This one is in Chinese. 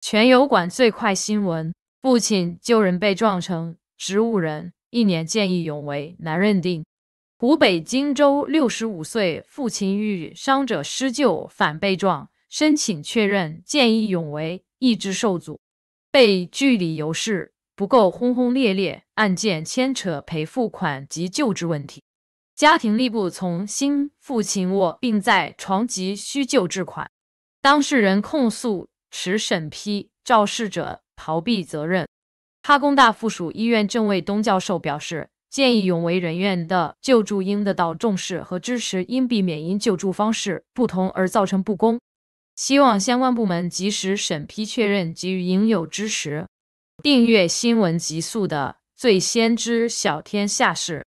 全油管最快新闻：父亲救人被撞成植物人，一年见义勇为难认定。湖北荆州六十五岁父亲遇伤者施救反被撞，申请确认见义勇为一直受阻，被拒理由是不够轰轰烈烈，案件牵扯赔付款及救治问题，家庭力不从心，父亲卧病在床急需救治款，当事人控诉持审批肇事者逃避责任。哈工大附属医院郑卫东教授表示。见义勇为人员的救助应得到重视和支持，应避免因救助方式不同而造成不公。希望相关部门及时审批确认，给予应有支持。订阅新闻极速的最先知小天下事。